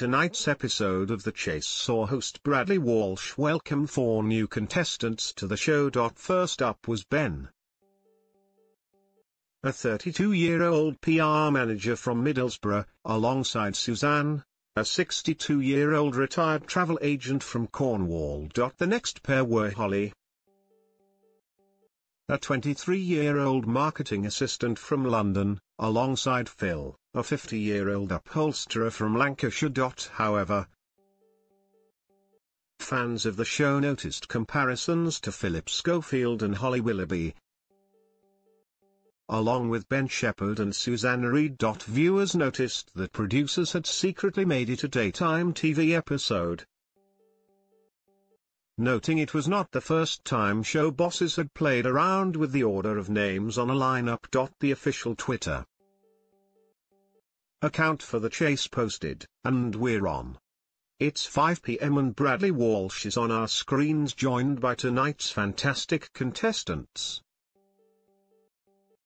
tonight's episode of The Chase saw host Bradley Walsh welcome four new contestants to the show. First up was Ben. A 32-year-old PR manager from Middlesbrough, alongside Suzanne, a 62-year-old retired travel agent from Cornwall. The next pair were Holly, a 23-year-old marketing assistant from London, alongside Phil, a 50-year-old upholsterer from Lancashire. However, fans of the show noticed comparisons to Philip Schofield and Holly Willoughby, along with Ben Shepherd and Susanna Reid. Viewers noticed that producers had secretly made it a daytime TV episode, noting it was not the first time show bosses had played around with the order of names on a lineup. The official Twitter account for the chase posted, and we're on. It's 5 pm and Bradley Walsh is on our screens joined by tonight's fantastic contestants.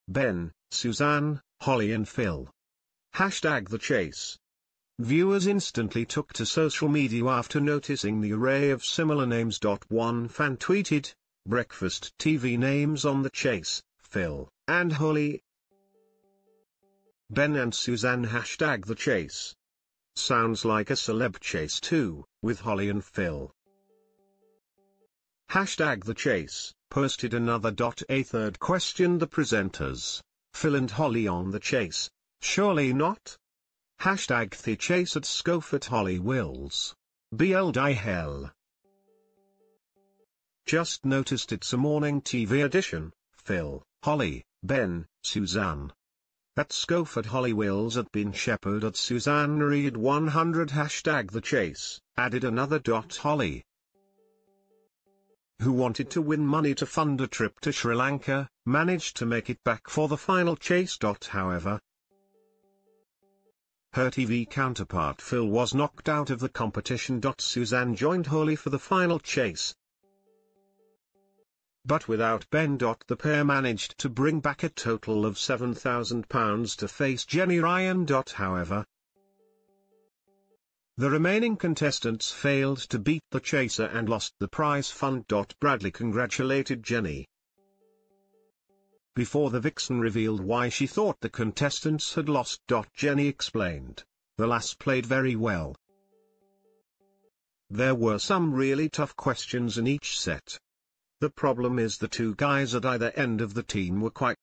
Ben, Suzanne, Holly and Phil. Hashtag the chase. Viewers instantly took to social media after noticing the array of similar names. One fan tweeted, Breakfast TV names on the chase, Phil, and Holly. Ben and Suzanne hashtag the chase. Sounds like a celeb chase too, with Holly and Phil. Hashtag the chase, posted another. A third questioned the presenters, Phil and Holly on the chase, surely not? Hashtag the chase at Schofield Holly Wills. BL die hell. Just noticed it's a morning TV edition, Phil, Holly, Ben, Suzanne. At Holly Wills at Ben Shepherd at Suzanne Reid 100 hashtag the chase, added another dot Holly. Who wanted to win money to fund a trip to Sri Lanka, managed to make it back for the final chase. However, her TV counterpart Phil was knocked out of the competition. Suzanne joined Holly for the final chase. But without Ben. The pair managed to bring back a total of £7,000 to face Jenny Ryan. However, the remaining contestants failed to beat the chaser and lost the prize fund. Bradley congratulated Jenny. Before the vixen revealed why she thought the contestants had lost. Jenny explained, the lass played very well. There were some really tough questions in each set. The problem is the two guys at either end of the team were quite